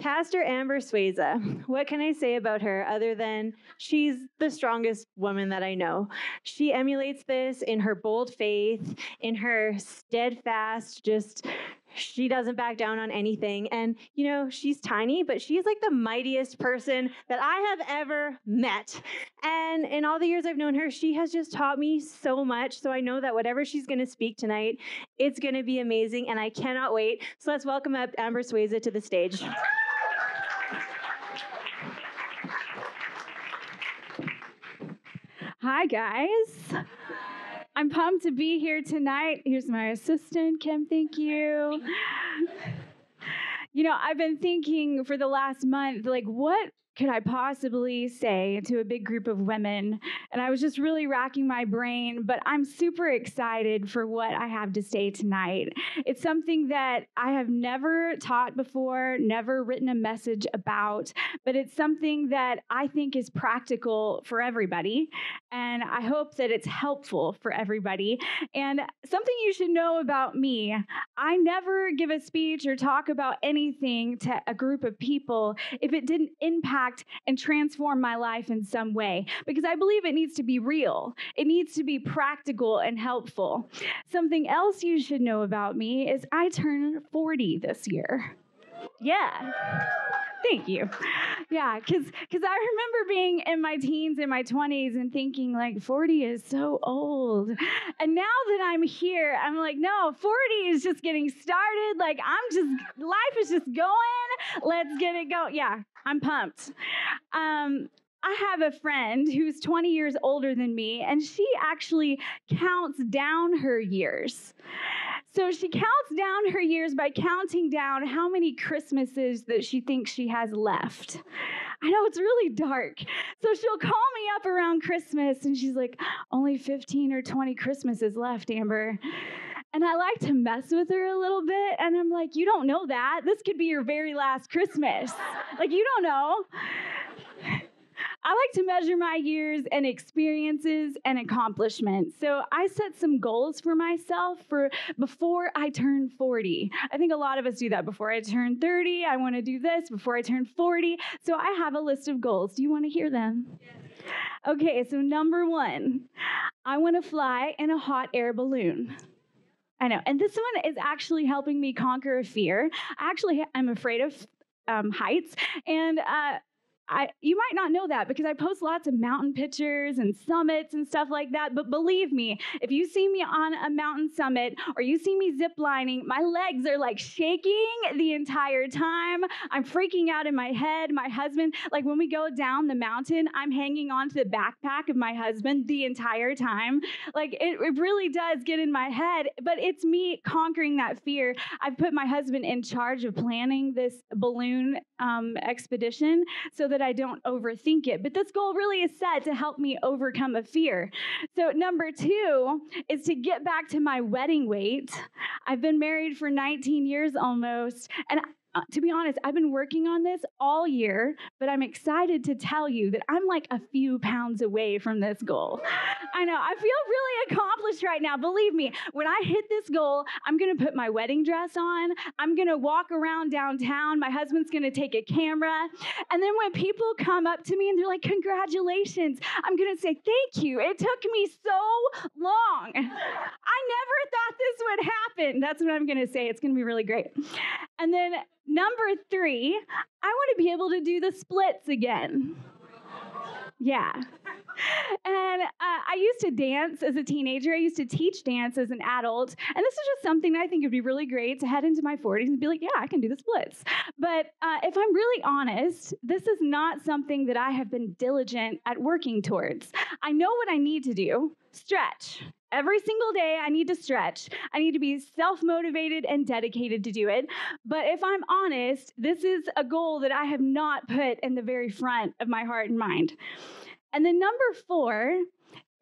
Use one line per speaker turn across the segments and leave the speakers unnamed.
Pastor Amber Swayza. What can I say about her other than she's the strongest woman that I know? She emulates this in her bold faith, in her steadfast, just she doesn't back down on anything. And, you know, she's tiny, but she's like the mightiest person that I have ever met. And in all the years I've known her, she has just taught me so much. So I know that whatever she's going to speak tonight, it's going to be amazing. And I cannot wait. So let's welcome up Amber Swayza to the stage.
Hi, guys. I'm pumped to be here tonight. Here's my assistant, Kim. Thank you. You know, I've been thinking for the last month, like, what could I possibly say to a big group of women? And I was just really racking my brain, but I'm super excited for what I have to say tonight. It's something that I have never taught before, never written a message about, but it's something that I think is practical for everybody. And I hope that it's helpful for everybody. And something you should know about me I never give a speech or talk about anything to a group of people if it didn't impact impact and transform my life in some way because I believe it needs to be real. It needs to be practical and helpful. Something else you should know about me is I turn 40 this year. Yeah. Thank you. Yeah, because because I remember being in my teens in my 20s and thinking like 40 is so old. And now that I'm here, I'm like, no, 40 is just getting started. Like I'm just life is just going. Let's get it going. Yeah, I'm pumped. Um, I have a friend who's 20 years older than me, and she actually counts down her years. So she counts down her years by counting down how many Christmases that she thinks she has left. I know it's really dark. So she'll call me up around Christmas and she's like, only 15 or 20 Christmases left, Amber. And I like to mess with her a little bit. And I'm like, you don't know that. This could be your very last Christmas. Like, you don't know. I like to measure my years and experiences and accomplishments. So I set some goals for myself for before I turn 40. I think a lot of us do that before I turn 30. I want to do this before I turn 40. So I have a list of goals. Do you want to hear them? Okay, so number one, I want to fly in a hot air balloon. I know. And this one is actually helping me conquer a fear. I actually am afraid of um, heights. And uh, I, you might not know that because I post lots of mountain pictures and summits and stuff like that. But believe me, if you see me on a mountain summit or you see me ziplining, my legs are like shaking the entire time. I'm freaking out in my head. My husband, like when we go down the mountain, I'm hanging onto the backpack of my husband the entire time. Like it, it really does get in my head, but it's me conquering that fear. I've put my husband in charge of planning this balloon um, expedition so that that I don't overthink it. But this goal really is set to help me overcome a fear. So, number two is to get back to my wedding weight. I've been married for 19 years almost, and uh, to be honest, I've been working on this all year, but I'm excited to tell you that I'm like a few pounds away from this goal. I know, I feel really accomplished right now. Believe me, when I hit this goal, I'm gonna put my wedding dress on, I'm gonna walk around downtown, my husband's gonna take a camera, and then when people come up to me and they're like, Congratulations, I'm gonna say, Thank you. It took me so long. I never thought this would happen. That's what I'm gonna say. It's gonna be really great. And then Number three, I want to be able to do the splits again. Yeah. And uh, I used to dance as a teenager. I used to teach dance as an adult. And this is just something I think would be really great to head into my 40s and be like, yeah, I can do the splits. But uh, if I'm really honest, this is not something that I have been diligent at working towards. I know what I need to do stretch. Every single day, I need to stretch. I need to be self motivated and dedicated to do it. But if I'm honest, this is a goal that I have not put in the very front of my heart and mind. And then number four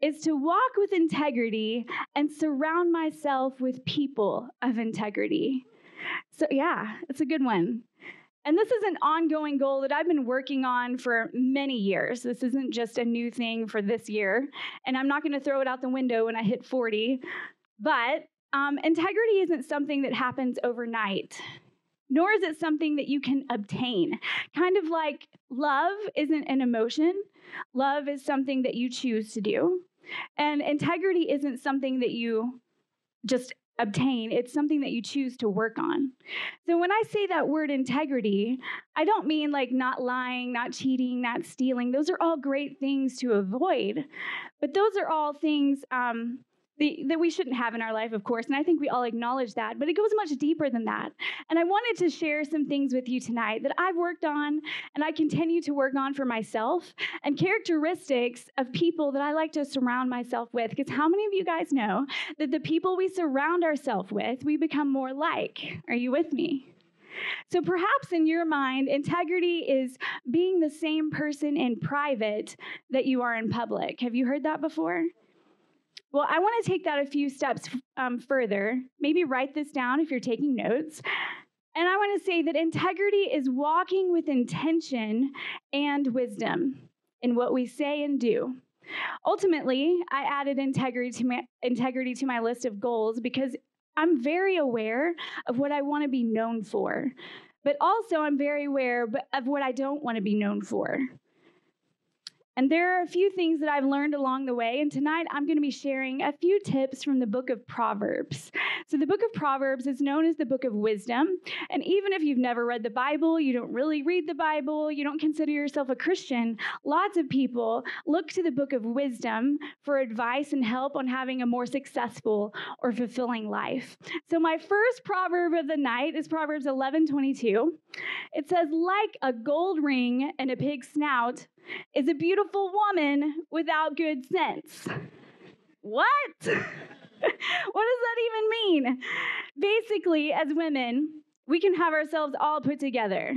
is to walk with integrity and surround myself with people of integrity. So, yeah, it's a good one. And this is an ongoing goal that I've been working on for many years. This isn't just a new thing for this year. And I'm not going to throw it out the window when I hit 40. But um, integrity isn't something that happens overnight. nor is it something that you can obtain. Kind of like love isn't an emotion, love is something that you choose to do. And integrity isn't something that you just obtain, it's something that you choose to work on. So when I say that word integrity, I don't mean like not lying, not cheating, not stealing. Those are all great things to avoid. But those are all things um, the, that we shouldn't have in our life, of course. And I think we all acknowledge that, but it goes much deeper than that. And I wanted to share some things with you tonight that I've worked on and I continue to work on for myself and characteristics of people that I like to surround myself with. Because how many of you guys know that the people we surround ourselves with, we become more like? Are you with me? So perhaps in your mind, integrity is being the same person in private that you are in public. Have you heard that before? Well, I want to take that a few steps um, further. Maybe write this down if you're taking notes. And I want to say that integrity is walking with intention and wisdom in what we say and do. Ultimately, I added integrity to my, integrity to my list of goals because I'm very aware of what I want to be known for, but also I'm very aware of what I don't want to be known for. And there are a few things that I've learned along the way. And tonight I'm going to be sharing a few tips from the book of Proverbs. So, the book of Proverbs is known as the book of wisdom. And even if you've never read the Bible, you don't really read the Bible, you don't consider yourself a Christian, lots of people look to the book of wisdom for advice and help on having a more successful or fulfilling life. So, my first proverb of the night is Proverbs 11 22. It says, Like a gold ring and a pig's snout, is a beautiful woman without good sense. What? what does that even mean? Basically, as women, we can have ourselves all put together.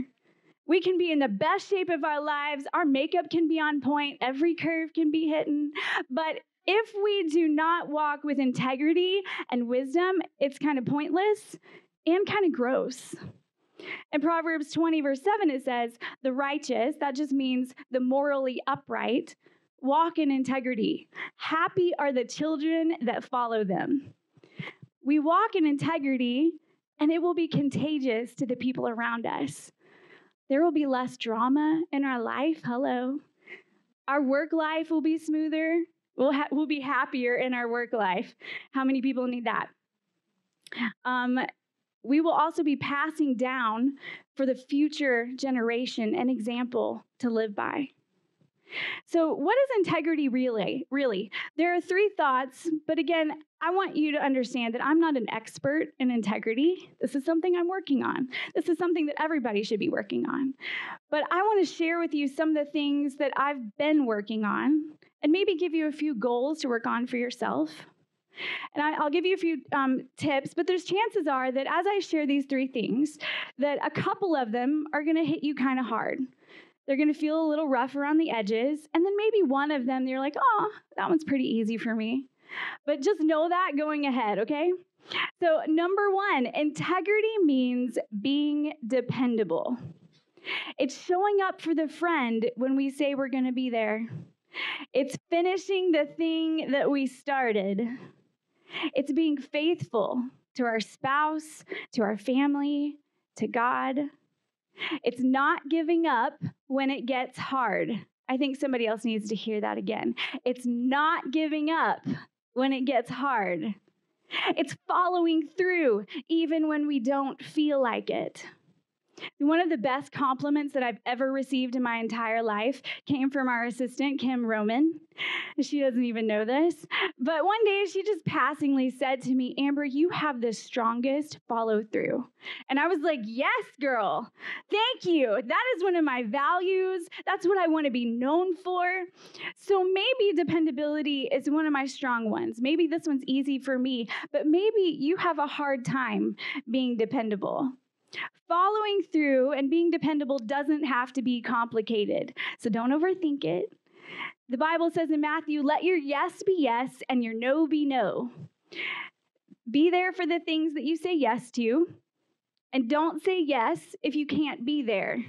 We can be in the best shape of our lives. Our makeup can be on point. Every curve can be hidden. But if we do not walk with integrity and wisdom, it's kind of pointless and kind of gross. In Proverbs 20, verse 7, it says, The righteous, that just means the morally upright, walk in integrity. Happy are the children that follow them. We walk in integrity, and it will be contagious to the people around us. There will be less drama in our life. Hello. Our work life will be smoother. We'll, ha- we'll be happier in our work life. How many people need that? Um, we will also be passing down for the future generation an example to live by. So, what is integrity really? Really, there are three thoughts, but again, I want you to understand that I'm not an expert in integrity. This is something I'm working on. This is something that everybody should be working on. But I want to share with you some of the things that I've been working on and maybe give you a few goals to work on for yourself. And I, will give you a few um, tips, but there's chances are that as I share these three things, that a couple of them are going to hit you kind of hard. They're going to feel a little rough around the edges, and then maybe one of them you're like, oh, that one's pretty easy for me. But just know that going ahead, okay? So, number one, integrity means being dependable. It's showing up for the friend when we say we're going to be there. It's finishing the thing that we started. It's being faithful to our spouse, to our family, to God. It's not giving up when it gets hard. I think somebody else needs to hear that again. It's not giving up when it gets hard. It's following through even when we don't feel like it. One of the best compliments that I've ever received in my entire life came from our assistant, Kim Roman. She doesn't even know this. But one day she just passingly said to me, Amber, you have the strongest follow through. And I was like, yes, girl. Thank you. That is one of my values. That's what I want to be known for. So maybe dependability is one of my strong ones. Maybe this one's easy for me, but maybe you have a hard time being dependable. Following through and being dependable doesn't have to be complicated. So don't overthink it. The Bible says in Matthew, let your yes be yes and your no be no. Be there for the things that you say yes to. And don't say yes if you can't be there.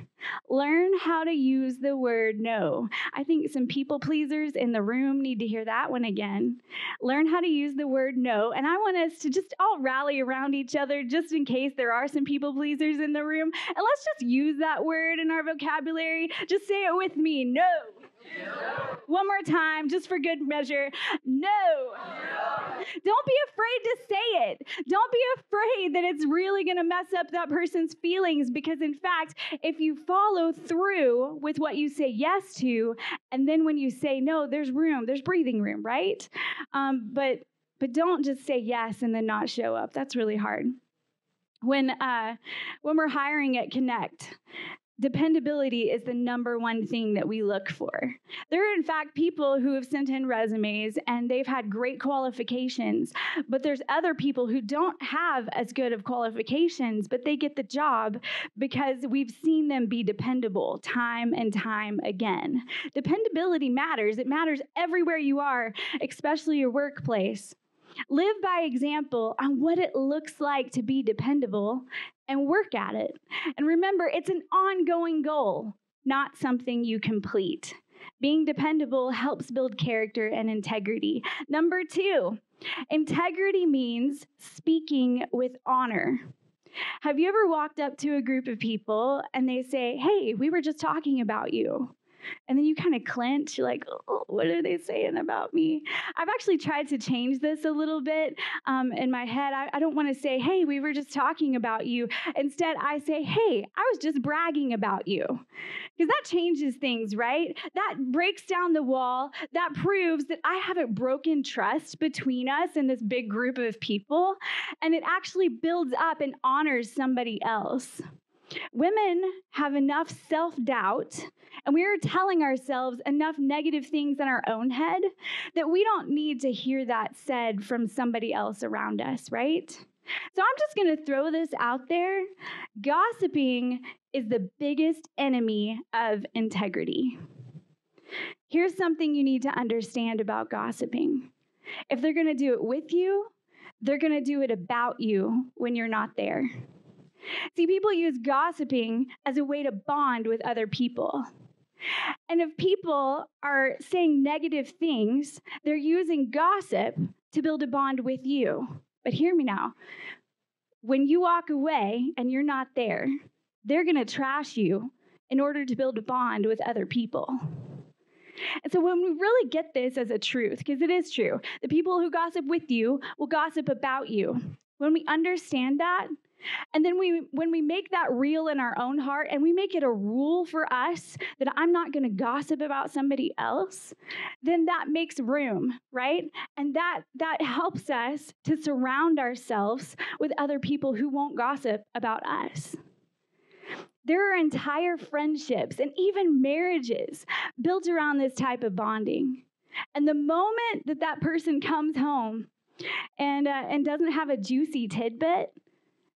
Learn how to use the word no. I think some people pleasers in the room need to hear that one again. Learn how to use the word no. And I want us to just all rally around each other just in case there are some people pleasers in the room. And let's just use that word in our vocabulary. Just say it with me no. One more time, just for good measure. No. no. Don't be afraid to say it. Don't be afraid that it's really going to mess up that person's feelings because, in fact, if you follow through with what you say yes to, and then when you say no, there's room, there's breathing room, right? Um, but but don't just say yes and then not show up. That's really hard when uh, when we're hiring at Connect, dependability is the number one thing that we look for. There are, in fact, people who have sent in resumes and they've had great qualifications, but there's other people who don't have as good of qualifications, but they get the job because we've seen them be dependable time and time again. Dependability matters, it matters everywhere you are, especially your workplace. Live by example on what it looks like to be dependable and work at it. And remember, it's an ongoing goal, not something you complete. Being dependable helps build character and integrity. Number two, integrity means speaking with honor. Have you ever walked up to a group of people and they say, Hey, we were just talking about you? And then you kind of clench, you're like, oh, what are they saying about me? I've actually tried to change this a little bit um, in my head. I, I don't want to say, hey, we were just talking about you. Instead, I say, hey, I was just bragging about you. Because that changes things, right? That breaks down the wall. That proves that I haven't broken trust between us and this big group of people. And it actually builds up and honors somebody else. Women have enough self doubt, and we are telling ourselves enough negative things in our own head that we don't need to hear that said from somebody else around us, right? So I'm just going to throw this out there. Gossiping is the biggest enemy of integrity. Here's something you need to understand about gossiping if they're going to do it with you, they're going to do it about you when you're not there. See, people use gossiping as a way to bond with other people. And if people are saying negative things, they're using gossip to build a bond with you. But hear me now. When you walk away and you're not there, they're going to trash you in order to build a bond with other people. And so when we really get this as a truth, because it is true, the people who gossip with you will gossip about you. When we understand that, and then we when we make that real in our own heart and we make it a rule for us that I'm not going to gossip about somebody else, then that makes room, right? And that that helps us to surround ourselves with other people who won't gossip about us. There are entire friendships and even marriages built around this type of bonding. And the moment that that person comes home and, uh, and doesn't have a juicy tidbit,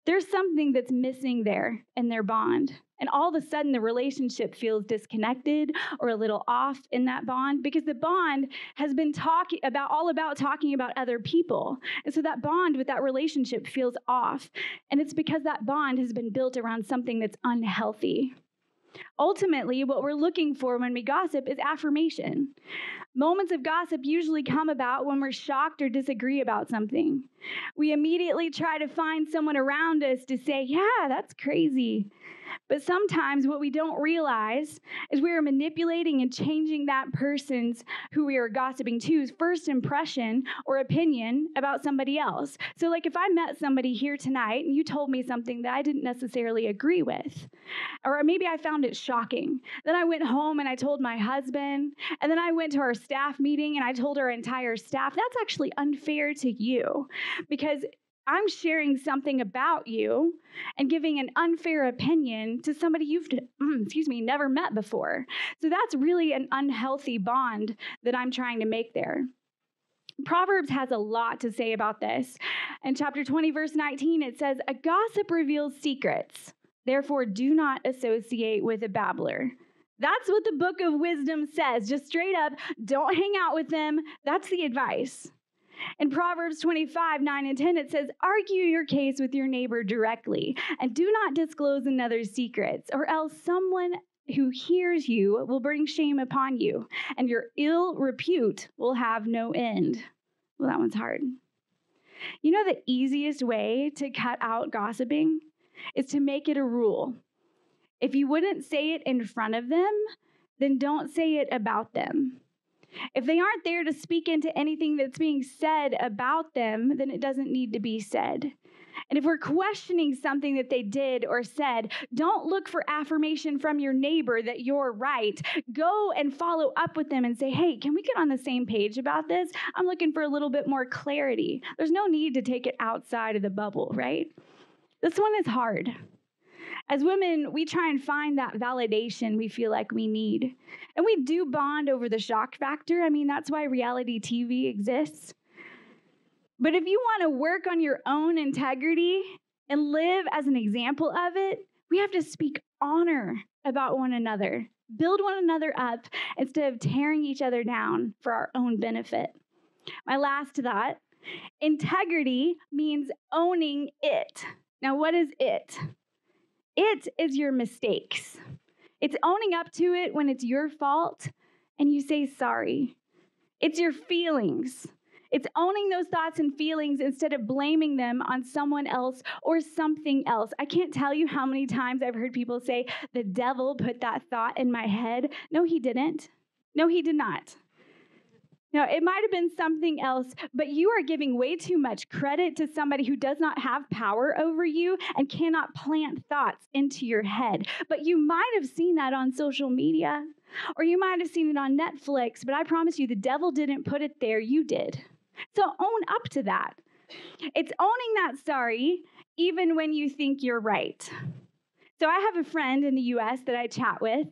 there's something that's missing there in their bond. And all of a sudden, the relationship feels disconnected or a little off in that bond because the bond has been talking about all about talking about other people. And so that bond with that relationship feels off. And it's because that bond has been built around something that's unhealthy. Ultimately, what we're looking for when we gossip is affirmation. Moments of gossip usually come about when we're shocked or disagree about something. We immediately try to find someone around us to say, Yeah, that's crazy. But sometimes what we don't realize is we are manipulating and changing that person's who we are gossiping to's first impression or opinion about somebody else. So, like if I met somebody here tonight and you told me something that I didn't necessarily agree with, or maybe I found it shocking, then I went home and I told my husband, and then I went to our staff meeting and I told our entire staff, that's actually unfair to you because I'm sharing something about you and giving an unfair opinion to somebody you've, excuse me, never met before. So that's really an unhealthy bond that I'm trying to make there. Proverbs has a lot to say about this. In chapter 20, verse 19, it says, A gossip reveals secrets. Therefore, do not associate with a babbler. That's what the book of wisdom says. Just straight up, don't hang out with them. That's the advice. In Proverbs 25, 9 and 10, it says, Argue your case with your neighbor directly, and do not disclose another's secrets, or else someone who hears you will bring shame upon you, and your ill repute will have no end. Well, that one's hard. You know, the easiest way to cut out gossiping is to make it a rule. If you wouldn't say it in front of them, then don't say it about them. If they aren't there to speak into anything that's being said about them, then it doesn't need to be said. And if we're questioning something that they did or said, don't look for affirmation from your neighbor that you're right. Go and follow up with them and say, hey, can we get on the same page about this? I'm looking for a little bit more clarity. There's no need to take it outside of the bubble, right? This one is hard. As women, we try and find that validation we feel like we need. And we do bond over the shock factor. I mean, that's why reality TV exists. But if you want to work on your own integrity and live as an example of it, we have to speak honor about one another, build one another up instead of tearing each other down for our own benefit. My last thought integrity means owning it. Now, what is it? It is your mistakes. It's owning up to it when it's your fault and you say sorry. It's your feelings. It's owning those thoughts and feelings instead of blaming them on someone else or something else. I can't tell you how many times I've heard people say, the devil put that thought in my head. No, he didn't. No, he did not. Now, it might have been something else, but you are giving way too much credit to somebody who does not have power over you and cannot plant thoughts into your head. But you might have seen that on social media, or you might have seen it on Netflix, but I promise you, the devil didn't put it there, you did. So own up to that. It's owning that sorry, even when you think you're right. So I have a friend in the US that I chat with,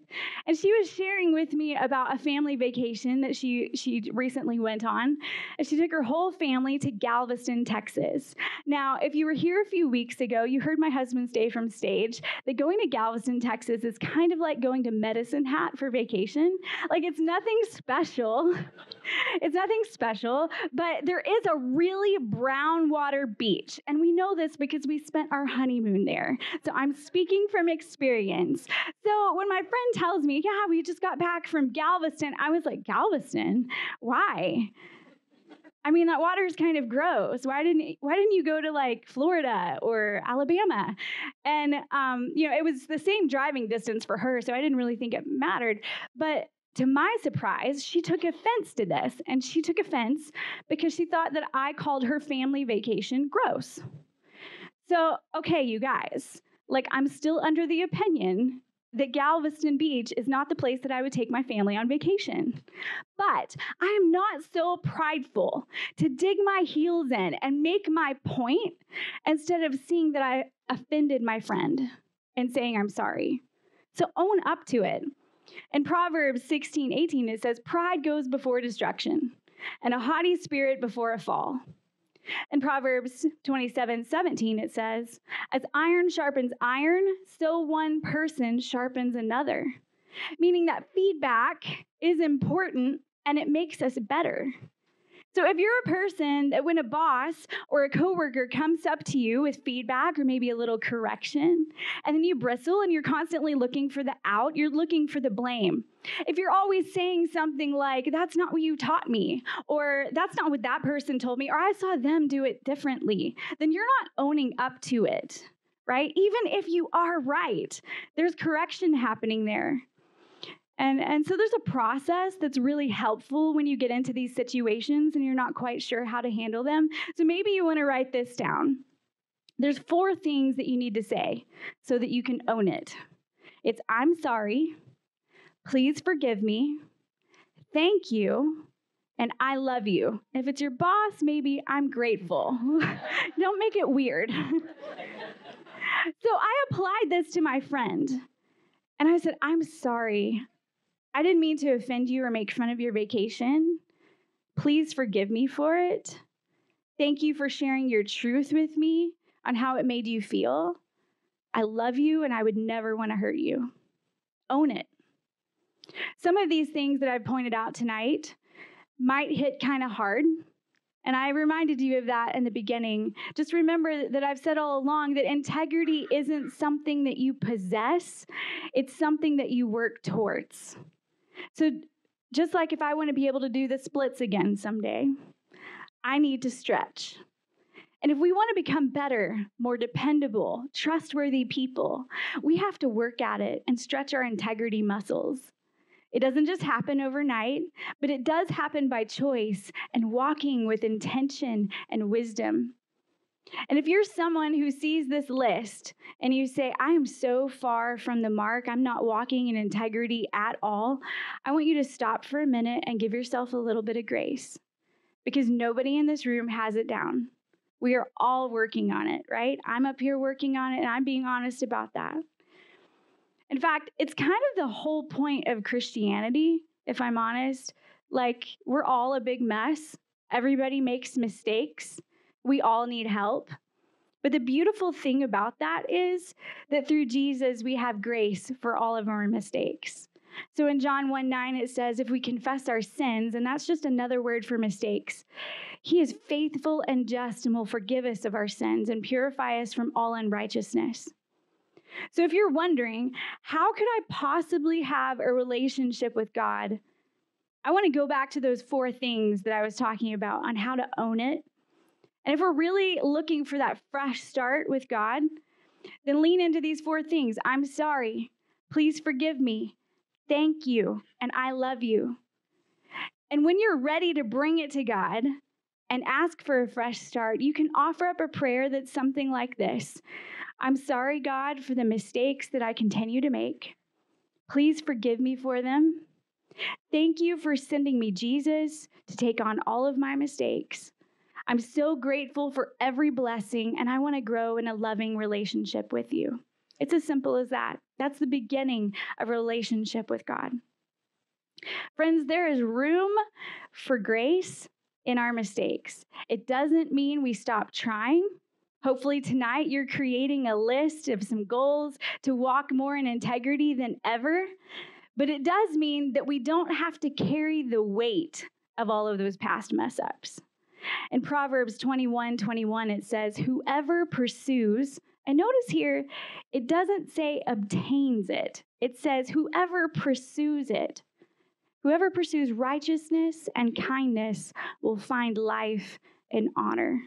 and she was sharing with me about a family vacation that she she recently went on. And she took her whole family to Galveston, Texas. Now, if you were here a few weeks ago, you heard my husband say from stage that going to Galveston, Texas is kind of like going to Medicine Hat for vacation. Like it's nothing special. it's nothing special, but there is a really brown water beach, and we know this because we spent our honeymoon there. So I'm speaking from from experience. So when my friend tells me, yeah, we just got back from Galveston, I was like, Galveston? Why? I mean, that water is kind of gross. Why didn't Why didn't you go to like Florida or Alabama? And um, you know, it was the same driving distance for her, so I didn't really think it mattered. But to my surprise, she took offense to this, and she took offense because she thought that I called her family vacation gross. So, okay, you guys, like I'm still under the opinion that Galveston Beach is not the place that I would take my family on vacation. But I am not so prideful to dig my heels in and make my point instead of seeing that I offended my friend and saying I'm sorry. So own up to it. In Proverbs 16, 18, it says, Pride goes before destruction, and a haughty spirit before a fall. In Proverbs 27 17, it says, As iron sharpens iron, so one person sharpens another. Meaning that feedback is important and it makes us better. So if you're a person that when a boss or a coworker comes up to you with feedback or maybe a little correction, and then you bristle and you're constantly looking for the out, you're looking for the blame. If you're always saying something like, that's not what you taught me, or that's not what that person told me, or I saw them do it differently, then you're not owning up to it, right? Even if you are right, there's correction happening there. And, and so there's a process that's really helpful when you get into these situations and you're not quite sure how to handle them. So maybe you want to write this down. There's four things that you need to say so that you can own it. It's I'm sorry, please forgive me, thank you, and I love you. If it's your boss, maybe I'm grateful. Don't make it weird. so I applied this to my friend. And I said, I'm sorry. I didn't mean to offend you or make fun of your vacation. Please forgive me for it. Thank you for sharing your truth with me on how it made you feel. I love you and I would never want to hurt you. Own it. Some of these things that I've pointed out tonight might hit kind of hard And I reminded you of that in the beginning. Just remember that I've said all along that integrity isn't something that you possess, it's something that you work towards. So, just like if I want to be able to do the splits again someday, I need to stretch. And if we want to become better, more dependable, trustworthy people, we have to work at it and stretch our integrity muscles. It doesn't just happen overnight, but it does happen by choice and walking with intention and wisdom. And if you're someone who sees this list and you say, I am so far from the mark, I'm not walking in integrity at all, I want you to stop for a minute and give yourself a little bit of grace because nobody in this room has it down. We are all working on it, right? I'm up here working on it and I'm being honest about that. In fact, it's kind of the whole point of Christianity, if I'm honest. Like, we're all a big mess. Everybody makes mistakes. We all need help. But the beautiful thing about that is that through Jesus, we have grace for all of our mistakes. So in John 1 9, it says, if we confess our sins, and that's just another word for mistakes, he is faithful and just and will forgive us of our sins and purify us from all unrighteousness. So if you're wondering, how could I possibly have a relationship with God? I want to go back to those four things that I was talking about on how to own it. And if we're really looking for that fresh start with God, then lean into these four things. I'm sorry. Please forgive me. Thank you. And I love you. And when you're ready to bring it to God and ask for a fresh start, you can offer up a prayer that's something like this I'm sorry, God, for the mistakes that I continue to make. Please forgive me for them. Thank you for sending me Jesus to take on all of my mistakes. I'm so grateful for every blessing, and I want to grow in a loving relationship with you. It's as simple as that. That's the beginning of a relationship with God. Friends, there is room for grace in our mistakes. It doesn't mean we stop trying. Hopefully, tonight you're creating a list of some goals to walk more in integrity than ever. But it does mean that we don't have to carry the weight of all of those past mess ups. In Proverbs 21 21, it says, Whoever pursues, and notice here, it doesn't say obtains it, it says, Whoever pursues it. Whoever pursues righteousness and kindness will find life and honor.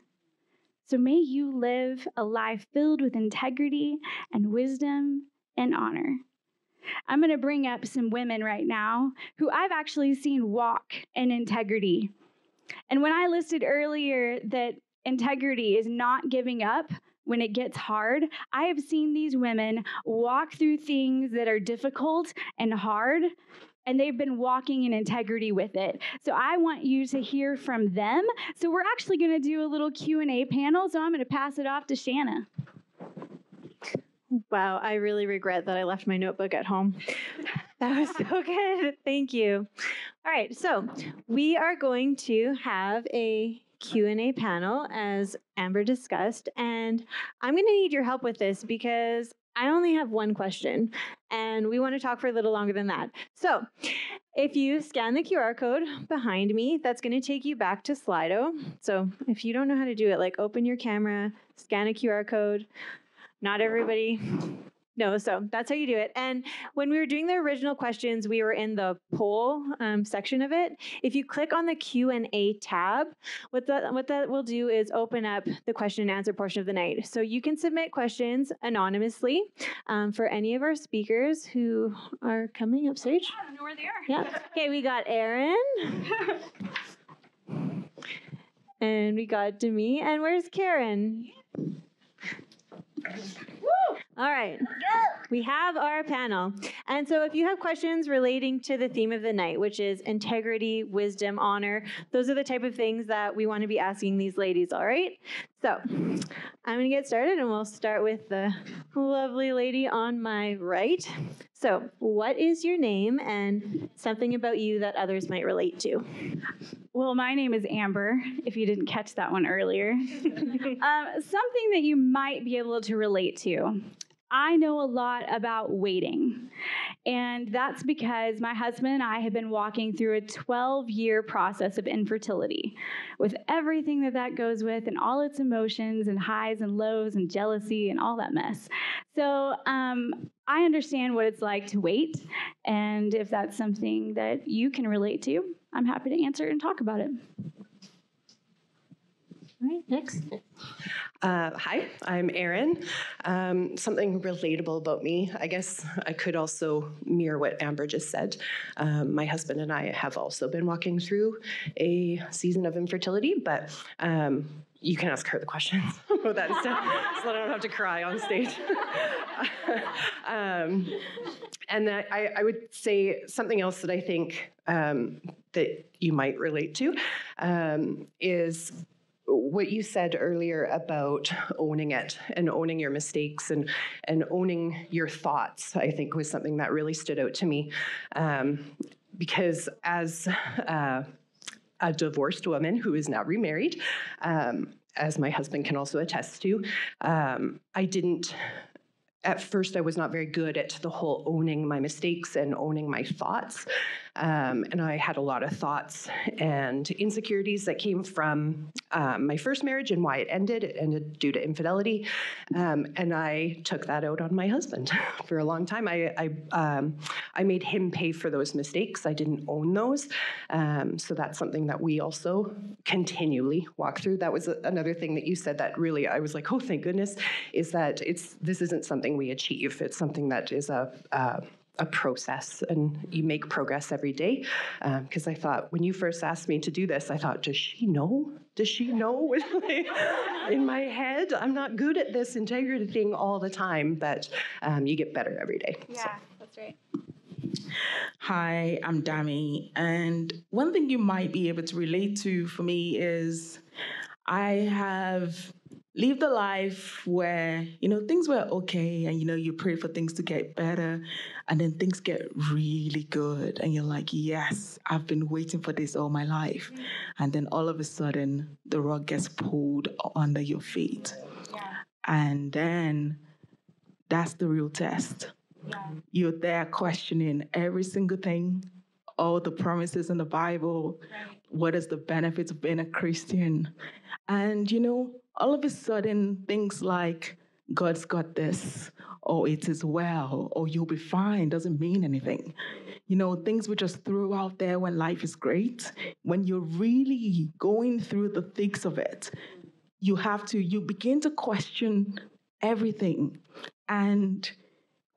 So may you live a life filled with integrity and wisdom and honor. I'm going to bring up some women right now who I've actually seen walk in integrity. And when I listed earlier that integrity is not giving up when it gets hard, I have seen these women walk through things that are difficult and hard and they've been walking in integrity with it. So I want you to hear from them. So we're actually going to do a little Q&A panel, so I'm going to pass it off to Shanna.
Wow, I really regret that I left my notebook at home. That was so good. Thank you. All right, so we are going to have a Q&A panel as Amber discussed and I'm going to need your help with this because I only have one question, and we want to talk for a little longer than that. So, if you scan the QR code behind me, that's going to take you back to Slido. So, if you don't know how to do it, like open your camera, scan a QR code. Not everybody no, so that's how you do it. And when we were doing the original questions, we were in the poll um, section of it. If you click on the Q and A tab, what that what that will do is open up the question and answer portion of the night. So you can submit questions anonymously um, for any of our speakers who are coming up stage.
I don't know where they are.
Yeah. Okay, we got Erin. and we got Demi. And where's Karen? All right. We have our panel. And so if you have questions relating to the theme of the night, which is integrity, wisdom, honor, those are the type of things that we want to be asking these ladies, all right? So I'm going to get started and we'll start with the lovely lady on my right. So, what is your name and something about you that others might relate to?
Well, my name is Amber, if you didn't catch that one earlier. um, something that you might be able to relate to. I know a lot about waiting. And that's because my husband and I have been walking through a 12 year process of infertility with everything that that goes with and all its emotions and highs and lows and jealousy and all that mess. So um, I understand what it's like to wait. And if that's something that you can relate to, I'm happy to answer and talk about it.
All right, next.
Uh, hi, I'm Erin. Um, something relatable about me. I guess I could also mirror what Amber just said. Um, my husband and I have also been walking through a season of infertility, but um, you can ask her the questions about that instead, so I don't have to cry on stage. um, and I, I, would say something else that I think um, that you might relate to um, is what you said earlier about owning it and owning your mistakes and and owning your thoughts, I think was something that really stood out to me, um, because as uh, a divorced woman who is now remarried, um, as my husband can also attest to, um, I didn't at first I was not very good at the whole owning my mistakes and owning my thoughts. Um, and I had a lot of thoughts and insecurities that came from um, my first marriage and why it ended. It ended due to infidelity. Um, and I took that out on my husband for a long time. I, I, um, I, made him pay for those mistakes. I didn't own those. Um, so that's something that we also continually walk through. That was another thing that you said that really I was like, oh, thank goodness, is that it's this isn't something we achieve. It's something that is a, a a process and you make progress every day. Because um, I thought, when you first asked me to do this, I thought, does she know? Does she know? in my head, I'm not good at this integrity thing all the time, but um, you get better every day.
Yeah, so. that's right.
Hi, I'm Dami. And one thing you might be able to relate to for me is I have lived the life where you know things were okay and you know you pray for things to get better and then things get really good and you're like yes i've been waiting for this all my life mm. and then all of a sudden the rug gets pulled under your feet yeah. and then that's the real test yeah. you're there questioning every single thing all the promises in the bible right. What is the benefits of being a christian and you know all of a sudden things like God's got this, or it is well, or you'll be fine doesn't mean anything. You know, things we just throw out there when life is great. When you're really going through the thicks of it, you have to, you begin to question everything. And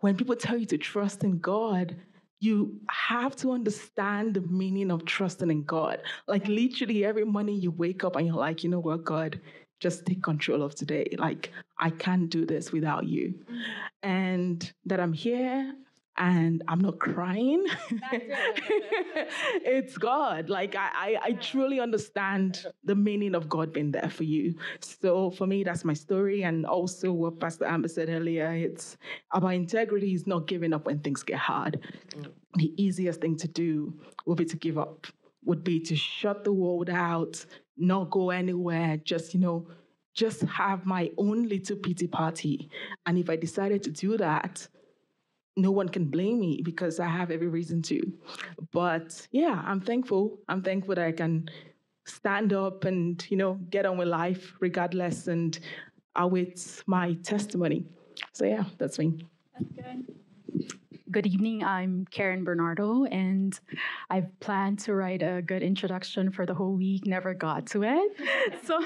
when people tell you to trust in God, you have to understand the meaning of trusting in God. Like literally every morning you wake up and you're like, you know what, God, just take control of today. Like, I can't do this without you. Mm-hmm. And that I'm here and I'm not crying. it's God. Like, I, I, I, truly understand the meaning of God being there for you. So, for me, that's my story. And also, what Pastor Amber said earlier, it's about integrity is not giving up when things get hard. Mm. The easiest thing to do would be to give up, would be to shut the world out, not go anywhere, just, you know, just have my own little pity party. And if I decided to do that, no one can blame me because I have every reason to. But yeah, I'm thankful. I'm thankful that I can stand up and, you know, get on with life regardless and await my testimony. So yeah, that's me.
That's good.
Good evening. I'm Karen Bernardo, and I've planned to write a good introduction for the whole week. Never got to it. So,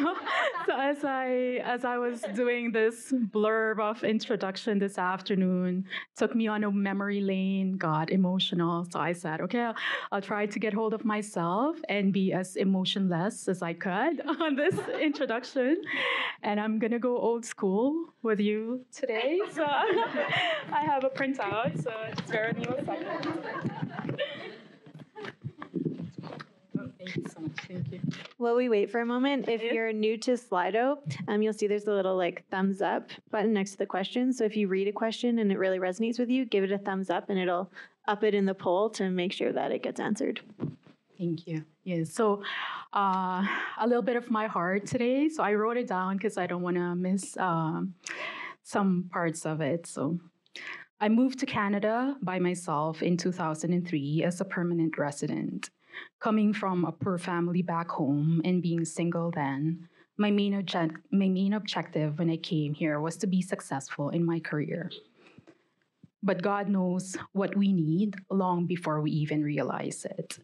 so as I as I was doing this blurb of introduction this afternoon, took me on a memory lane. Got emotional. So I said, okay, I'll, I'll try to get hold of myself and be as emotionless as I could on this introduction. And I'm gonna go old school with you today. So I have a printout. So spare me a second.
Thank you so much. Thank you. While we wait for a moment, if you're new to Slido, um, you'll see there's a little like thumbs up button next to the question. So if you read a question and it really resonates with you, give it a thumbs up and it'll up it in the poll to make sure that it gets answered.
Thank you. Yes. So, uh, a little bit of my heart today. So I wrote it down because I don't want to miss um, some parts of it. So, I moved to Canada by myself in 2003 as a permanent resident. Coming from a poor family back home and being single then, my main, object- my main objective when I came here was to be successful in my career. But God knows what we need long before we even realize it.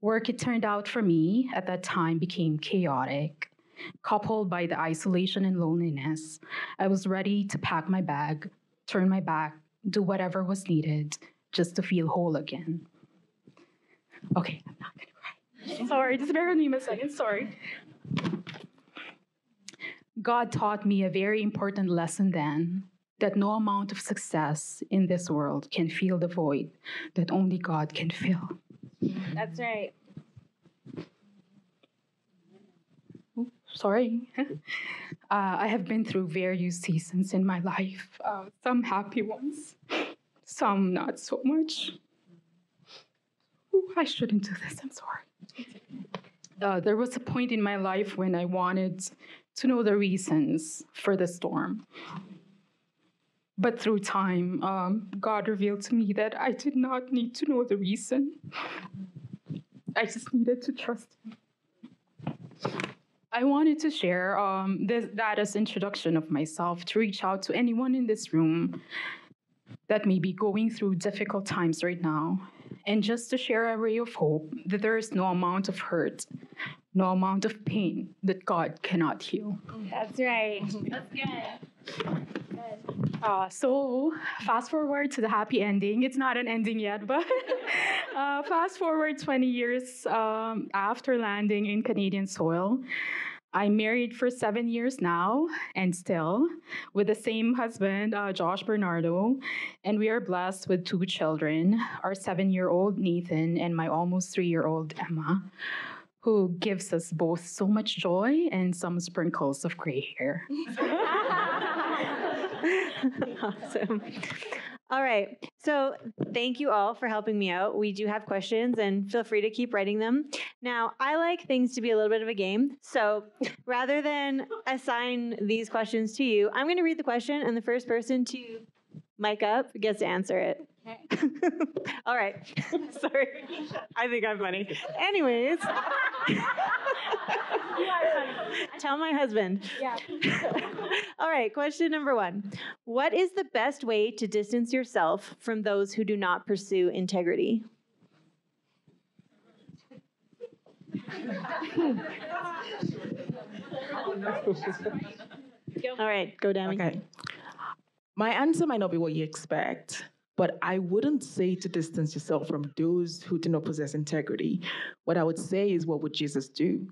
Work, it turned out for me at that time, became chaotic. Coupled by the isolation and loneliness, I was ready to pack my bag, turn my back, do whatever was needed just to feel whole again. Okay, I'm not gonna cry. Sorry, just bear with me a second. Sorry. God taught me a very important lesson then that no amount of success in this world can fill the void that only God can fill.
That's right.
Sorry. uh, I have been through various seasons in my life, uh, some happy ones, some not so much. Ooh, I shouldn't do this, I'm sorry. Uh, there was a point in my life when I wanted to know the reasons for the storm. But through time, um, God revealed to me that I did not need to know the reason. I just needed to trust Him. I wanted to share um, this, that as introduction of myself to reach out to anyone in this room that may be going through difficult times right now, and just to share a ray of hope that there is no amount of hurt, no amount of pain that God cannot heal.
That's right. That's good.
Uh, so, fast forward to the happy ending. It's not an ending yet, but uh, fast forward 20 years um, after landing in Canadian soil. I'm married for seven years now, and still with the same husband, uh, Josh Bernardo, and we are blessed with two children our seven year old Nathan and my almost three year old Emma, who gives us both so much joy and some sprinkles of gray hair.
awesome. All right. So, thank you all for helping me out. We do have questions and feel free to keep writing them. Now, I like things to be a little bit of a game. So, rather than assign these questions to you, I'm going to read the question, and the first person to mic up gets to answer it. Okay. all right. Sorry. I think I'm funny. Anyways. Tell my husband.
Yeah.
All right, question number one. What is the best way to distance yourself from those who do not pursue integrity? All right, go down.
Okay. My answer might not be what you expect, but I wouldn't say to distance yourself from those who do not possess integrity. What I would say is, what would Jesus do?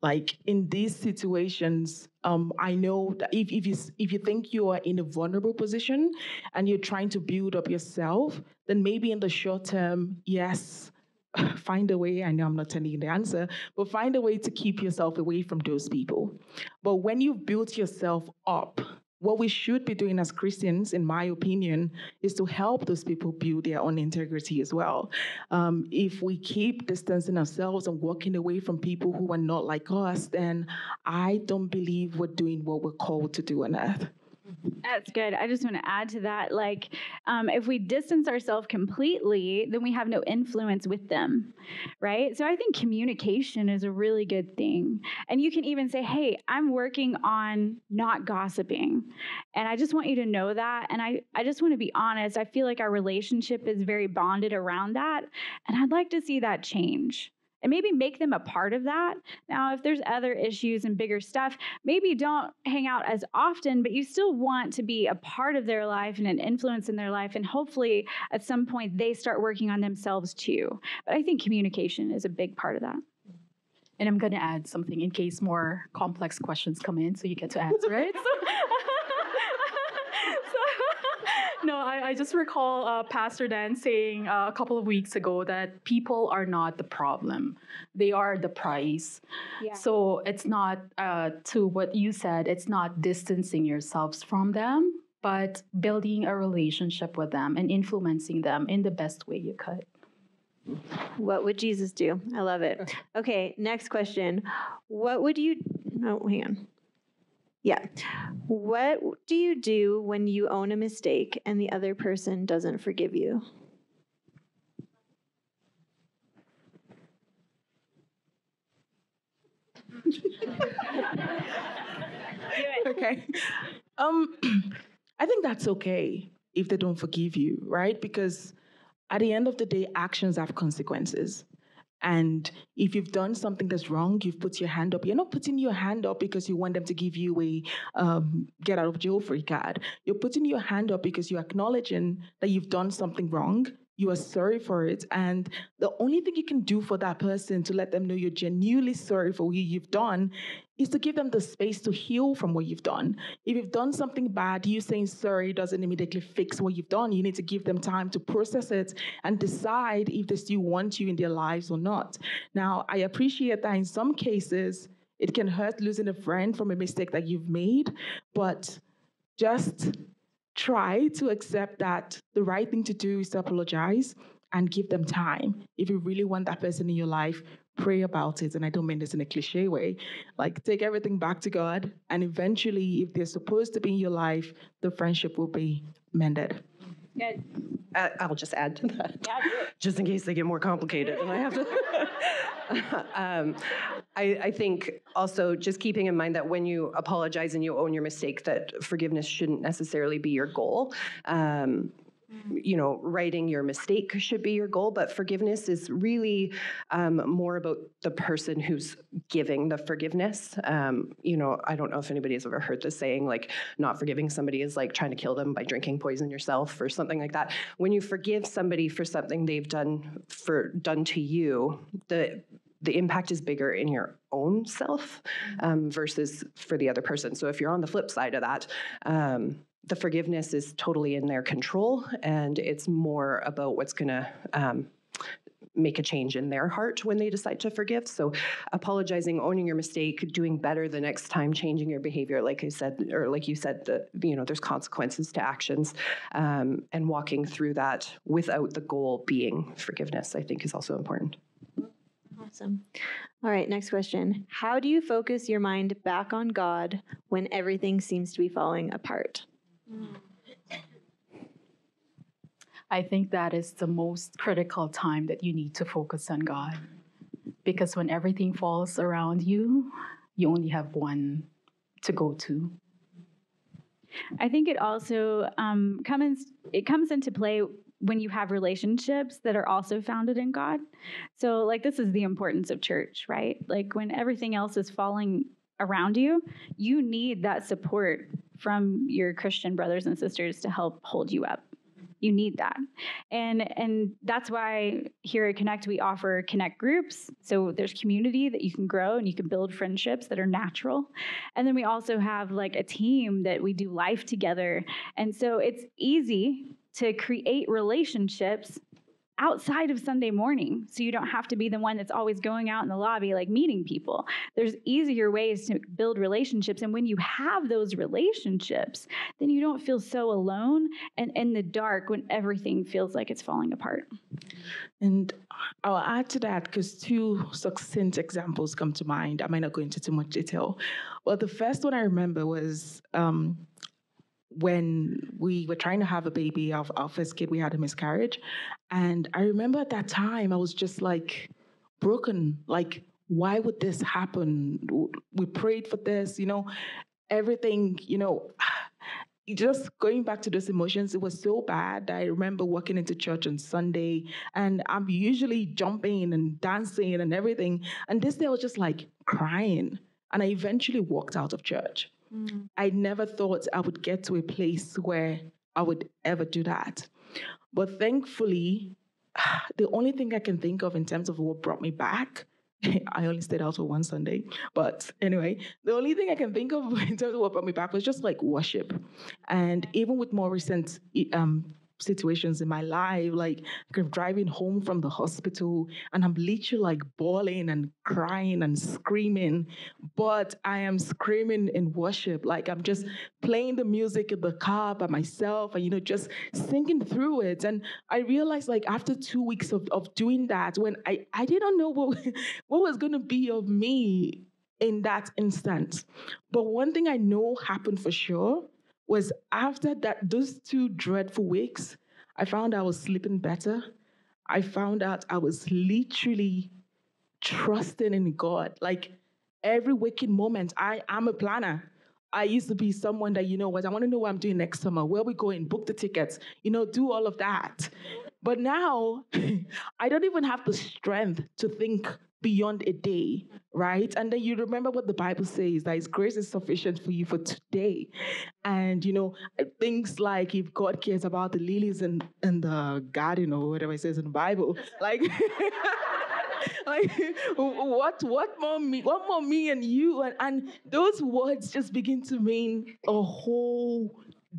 Like in these situations, um, I know that if, if you if you think you are in a vulnerable position and you're trying to build up yourself, then maybe in the short term, yes, find a way. I know I'm not telling you the answer, but find a way to keep yourself away from those people. But when you've built yourself up, what we should be doing as Christians, in my opinion, is to help those people build their own integrity as well. Um, if we keep distancing ourselves and walking away from people who are not like us, then I don't believe we're doing what we're called to do on earth.
That's good. I just want to add to that. Like, um, if we distance ourselves completely, then we have no influence with them, right? So I think communication is a really good thing. And you can even say, hey, I'm working on not gossiping. And I just want you to know that. And I, I just want to be honest. I feel like our relationship is very bonded around that. And I'd like to see that change and maybe make them a part of that. Now, if there's other issues and bigger stuff, maybe don't hang out as often, but you still want to be a part of their life and an influence in their life. And hopefully, at some point, they start working on themselves too. But I think communication is a big part of that.
And I'm going to add something in case more complex questions come in so you get to answer it. no, I, I, just recall uh, Pastor Dan saying uh, a couple of weeks ago that people are not the problem, they are the price. Yeah. So it's not, uh, to what you said, it's not distancing yourselves from them, but building a relationship with them and influencing them in the best way you could.
What would Jesus do? I love it. Okay, next question. What would you, oh, hang on. Yeah. What do you do when you own a mistake and the other person doesn't forgive you?
okay. Um, I think that's okay if they don't forgive you, right? Because at the end of the day, actions have consequences. And if you've done something that's wrong, you've put your hand up. You're not putting your hand up because you want them to give you a um, get out of jail free card. You're putting your hand up because you're acknowledging that you've done something wrong you are sorry for it. And the only thing you can do for that person to let them know you're genuinely sorry for what you've done is to give them the space to heal from what you've done. If you've done something bad, you saying sorry doesn't immediately fix what you've done. You need to give them time to process it and decide if they still want you in their lives or not. Now, I appreciate that in some cases, it can hurt losing a friend from a mistake that you've made, but just try to accept that the right thing to do is to apologize and give them time. If you really want that person in your life, pray about it. And I don't mean this in a cliche way. Like, take everything back to God. And eventually, if they're supposed to be in your life, the friendship will be mended.
Good. Uh, I'll just add to that, yeah, just in case they get more complicated and I have to. um, I, I, think also just keeping in mind that when you apologize and you own your mistake, that forgiveness shouldn't necessarily be your goal. Um, you know, righting your mistake should be your goal, but forgiveness is really um, more about the person who's giving the forgiveness. Um, you know, I don't know if anybody has ever heard the saying, like, not forgiving somebody is like trying to kill them by drinking poison yourself or something like that. When you forgive somebody for something they've done for done to you, the the impact is bigger in your own self um, versus for the other person. So if you're on the flip side of that, um, the forgiveness is totally in their control and it's more about what's going to um, make a change in their heart when they decide to forgive. So, apologizing, owning your mistake, doing better the next time, changing your behavior, like I said, or like you said, that you know there's consequences to actions, um, and walking through that without the goal being forgiveness, I think is also important.
Awesome. All right, next question. How do you focus your mind back on God when everything seems to be falling apart?
I think that is the most critical time that you need to focus on God. Because when everything falls around you, you only have one to go to.
I think it also um, comes it comes into play when you have relationships that are also founded in God. So, like this is the importance of church, right? Like when everything else is falling around you, you need that support from your Christian brothers and sisters to help hold you up. You need that. And and that's why here at Connect we offer Connect groups. So there's community that you can grow and you can build friendships that are natural. And then we also have like a team that we do life together. And so it's easy to create relationships outside of Sunday morning. So you don't have to be the one that's always going out in the lobby, like meeting people. There's easier ways to build relationships. And when you have those relationships, then you don't feel so alone and in the dark when everything feels like it's falling apart.
And I'll add to that because two succinct examples come to mind. I might not go into too much detail. Well, the first one I remember was um, when we were trying to have a baby, our, our first kid, we had a miscarriage. And I remember at that time, I was just like broken. Like, why would this happen? We prayed for this, you know, everything, you know. Just going back to those emotions, it was so bad. I remember walking into church on Sunday and I'm usually jumping and dancing and everything. And this day I was just like crying. And I eventually walked out of church. Mm. I never thought I would get to a place where I would ever do that. But thankfully, the only thing I can think of in terms of what brought me back, I only stayed out for one Sunday. But anyway, the only thing I can think of in terms of what brought me back was just like worship. And even with more recent um, situations in my life, like I'm driving home from the hospital and I'm literally like bawling and crying and screaming, but I am screaming in worship. Like I'm just playing the music in the car by myself and, you know, just singing through it. And I realized like after two weeks of, of doing that, when I, I didn't know what, what was going to be of me in that instance. But one thing I know happened for sure was after that, those two dreadful weeks, I found I was sleeping better. I found out I was literally trusting in God. Like every waking moment, I am a planner. I used to be someone that, you know what, I want to know what I'm doing next summer, where we going, book the tickets, you know, do all of that. But now I don't even have the strength to think beyond a day, right? And then you remember what the Bible says that His grace is sufficient for you for today. And, you know, things like if God cares about the lilies in, in the garden or whatever it says in the Bible, like. like what what more me what more me and you and, and those words just begin to mean a whole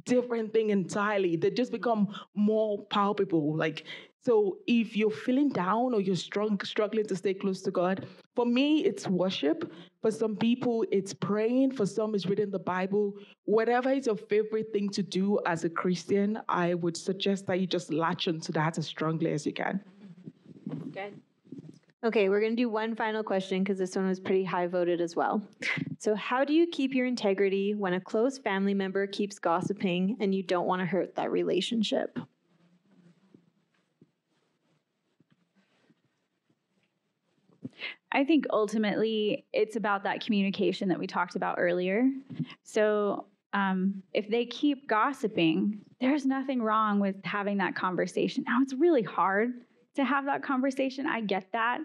different thing entirely they just become more palpable like so if you're feeling down or you're strong, struggling to stay close to God, for me, it's worship. For some people, it's praying. For some, it's reading the Bible. Whatever is your favorite thing to do as a Christian, I would suggest that you just latch onto that as strongly as you can.
Good. Okay, we're going to do one final question because this one was pretty high voted as well. So, how do you keep your integrity when a close family member keeps gossiping and you don't want to hurt that relationship?
I think ultimately it's about that communication that we talked about earlier. So um, if they keep gossiping, there's nothing wrong with having that conversation. Now, it's really hard to have that conversation. I get that.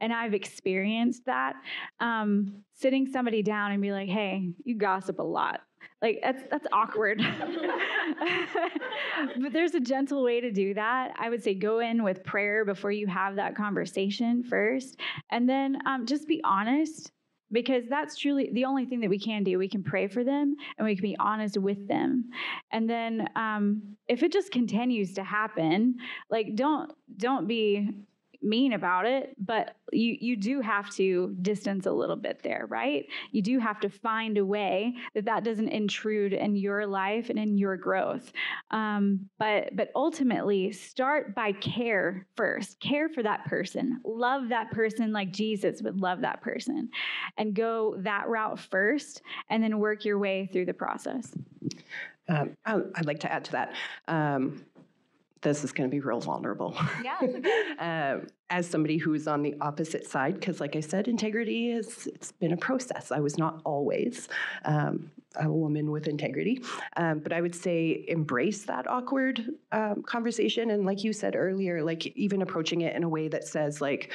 And I've experienced that. Um, sitting somebody down and be like, hey, you gossip a lot. Like that's that's awkward. but there's a gentle way to do that. I would say go in with prayer before you have that conversation first, and then um, just be honest because that's truly the only thing that we can do. We can pray for them and we can be honest with them. And then um, if it just continues to happen, like don't don't be mean about it, but you you do have to distance a little bit there, right? You do have to find a way that that doesn't intrude in your life and in your growth. Um, but but ultimately, start by care first. Care for that person. Love that person like Jesus would love that person, and go that route first, and then work your way through the process.
Um, I'd like to add to that. Um, this is going to be real vulnerable.
Yeah.
um, as somebody who's on the opposite side, because like I said, integrity is it's been a process. I was not always um, a woman with integrity, um, but I would say embrace that awkward um, conversation. And like you said earlier, like even approaching it in a way that says like,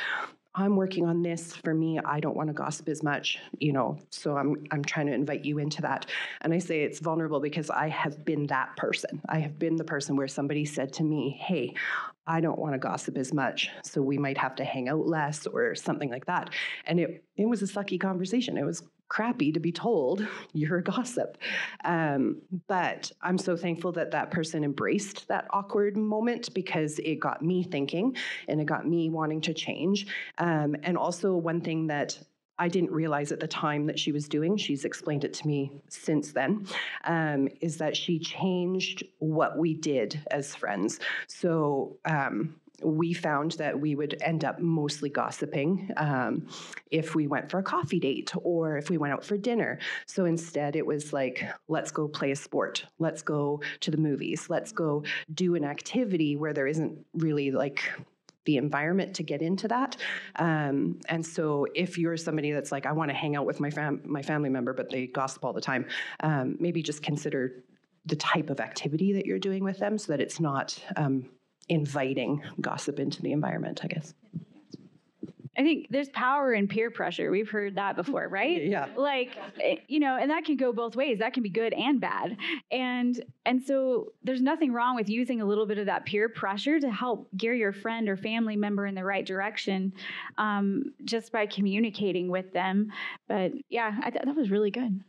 I'm working on this for me. I don't want to gossip as much, you know. So I'm I'm trying to invite you into that. And I say it's vulnerable because I have been that person. I have been the person where somebody said to me, "Hey, I don't want to gossip as much, so we might have to hang out less or something like that." And it it was a sucky conversation. It was crappy to be told you're a gossip. Um, but I'm so thankful that that person embraced that awkward moment because it got me thinking and it got me wanting to change. Um, and also, one thing that I didn't realize at the time that she was doing, she's explained it to me since then, um, is that she changed what we did as friends. So, um, we found that we would end up mostly gossiping um, if we went for a coffee date or if we went out for dinner. So instead, it was like, let's go play a sport, let's go to the movies, let's go do an activity where there isn't really like the environment to get into that. Um, and so, if you're somebody that's like, I want to hang out with my fam- my family member, but they gossip all the time, um, maybe just consider the type of activity that you're doing with them, so that it's not um, inviting gossip into the environment, I guess.
I think there's power in peer pressure. We've heard that before, right?
Yeah.
Like, eh, you know, and that can go both ways. That can be good and bad. And and so there's nothing wrong with using a little bit of that peer pressure to help gear your friend or family member in the right direction, um, just by communicating with them. But yeah, I thought that was really good.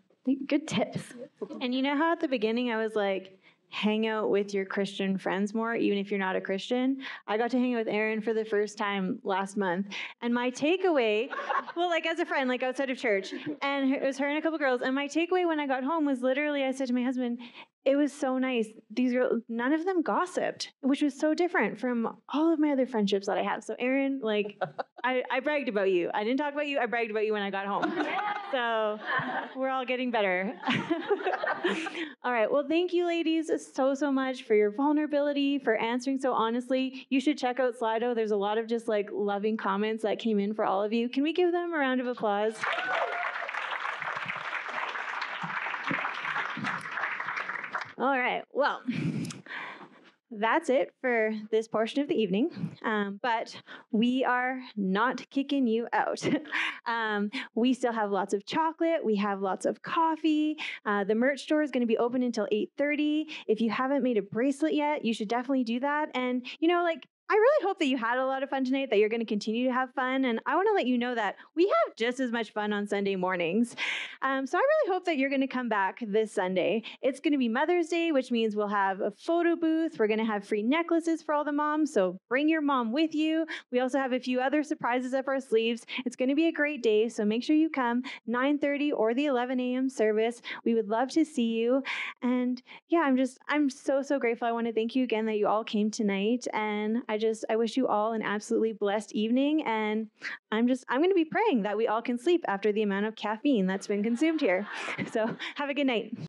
Good tips.
And you know how at the beginning I was like, hang out with your Christian friends more, even if you're not a Christian. I got to hang out with Erin for the first time last month. And my takeaway, well, like as a friend, like outside of church, and it was her and a couple girls. And my takeaway when I got home was literally I said to my husband, it was so nice. These girls, none of them gossiped, which was so different from all of my other friendships that I have. So, Erin, like, I, I bragged about you. I didn't talk about you. I bragged about you when I got home. So, we're all getting better. all right. Well, thank you, ladies, so, so much for your vulnerability, for answering so honestly. You should check out Slido. There's a lot of just like loving comments that came in for all of you. Can we give them a round of applause? All right. Well, that's it for this portion of the evening. Um, but we are not kicking you out. um, we still have lots of chocolate. We have lots of coffee. Uh, the merch store is going to be open until 8:30. If you haven't made a bracelet yet, you should definitely do that. And you know, like I really hope that you had a lot of fun tonight, that you're going to continue to have fun. And I want to let you know that we have just as much fun on Sunday mornings. Um, so I really hope that you're going to come back this Sunday. It's going to be Mother's Day, which means we'll have a photo booth. We're going to have free necklaces for all the moms. So bring your mom with you. We also have a few other surprises up our sleeves. It's going to be a great day. So make sure you come 9:30 or the 11 a.m. service. We would love to see you. And yeah, I'm just, I'm so, so grateful. I want to thank you again that you all came tonight. And I just, I wish you all an absolutely blessed evening. And I'm just, I'm going to be praying that we all can sleep after the amount of caffeine that's been consumed here. So have a good night.